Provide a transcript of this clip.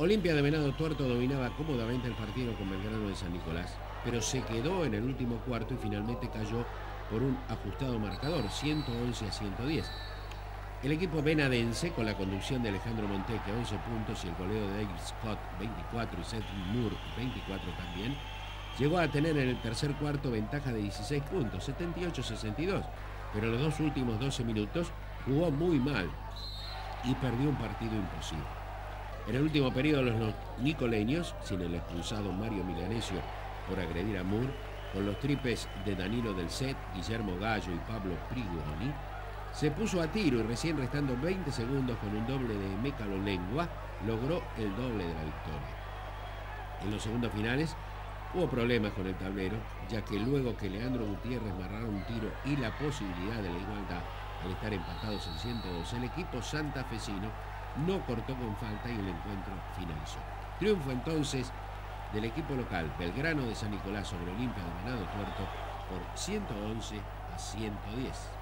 Olimpia de Venado Tuerto dominaba cómodamente el partido con Belgrano de San Nicolás, pero se quedó en el último cuarto y finalmente cayó por un ajustado marcador, 111 a 110. El equipo venadense, con la conducción de Alejandro Monteque, 11 puntos, y el goleo de David Scott, 24, y Seth Moore, 24 también, llegó a tener en el tercer cuarto ventaja de 16 puntos, 78-62, pero los dos últimos 12 minutos jugó muy mal y perdió un partido imposible. En el último periodo los nicoleños, sin el expulsado Mario Milanesio por agredir a Moore, con los tripes de Danilo del Set, Guillermo Gallo y Pablo Prigoni, se puso a tiro y recién restando 20 segundos con un doble de Mécalo Lengua, logró el doble de la victoria. En los segundos finales hubo problemas con el tablero, ya que luego que Leandro Gutiérrez marrara un tiro y la posibilidad de la igualdad al estar empatados en 102, el equipo santafesino no cortó con falta y el encuentro finalizó. Triunfo entonces del equipo local Belgrano de San Nicolás sobre Olimpia de Manado Tuerto por 111 a 110.